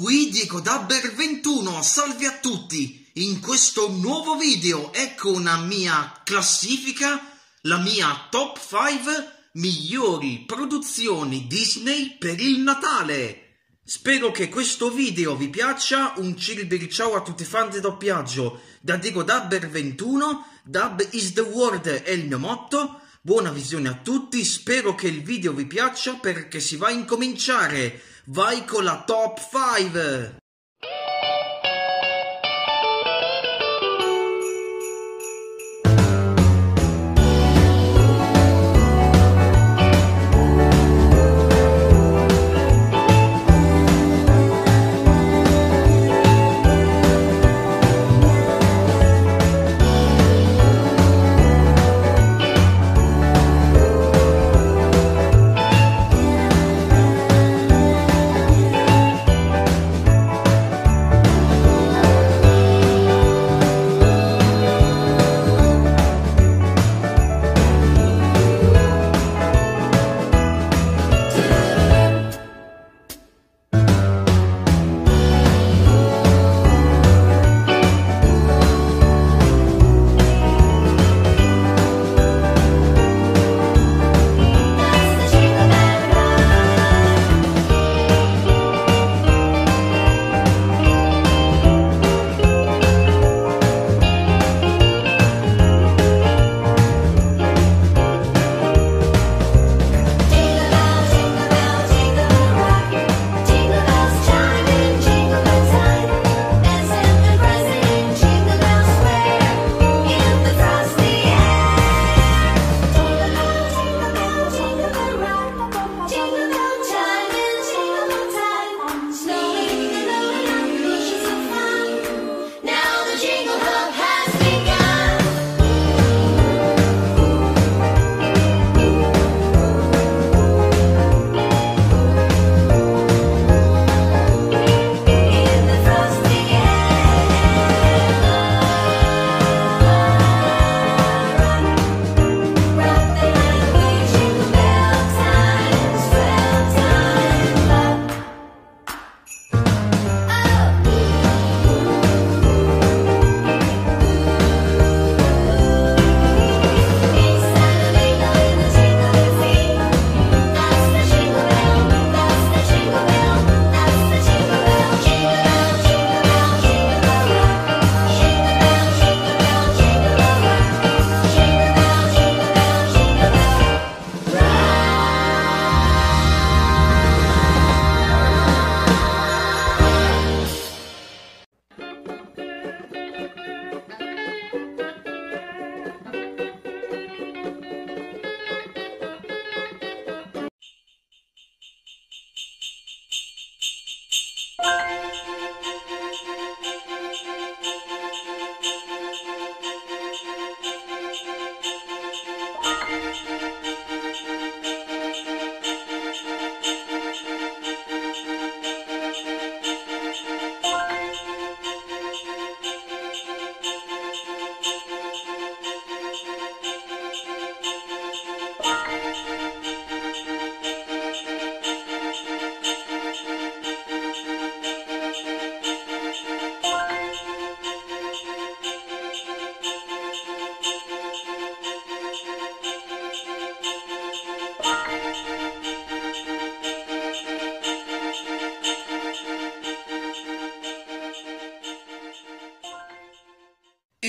qui Diego Dabber 21, salve a tutti! In questo nuovo video ecco una mia classifica, la mia top 5 migliori produzioni Disney per il Natale. Spero che questo video vi piaccia, un cilbir ciao a tutti i fan di doppiaggio da Diego Dabber 21, Dub is the word è il mio motto, buona visione a tutti, spero che il video vi piaccia perché si va a incominciare, vai con la top 5!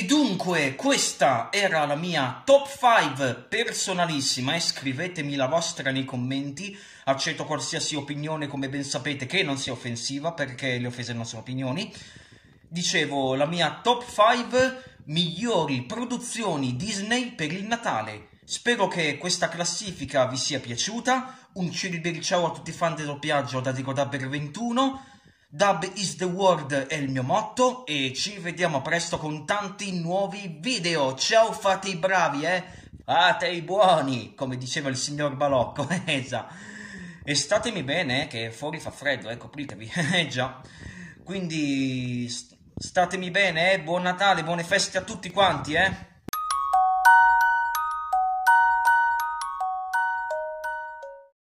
E dunque, questa era la mia top 5 personalissima e scrivetemi la vostra nei commenti. Accetto qualsiasi opinione, come ben sapete, che non sia offensiva, perché le offese non sono opinioni. Dicevo, la mia top 5 migliori produzioni Disney per il Natale. Spero che questa classifica vi sia piaciuta. Un ciao a tutti i fan del doppiaggio da Diego Dabber 21. Dub is the word è il mio motto e ci vediamo presto con tanti nuovi video. Ciao fate i bravi, eh? Fate i buoni, come diceva il signor Balocco, eh già. E statemi bene, eh, che fuori fa freddo, eh, copritevi, eh già. Quindi st- statemi bene, eh? Buon Natale, buone feste a tutti quanti, eh?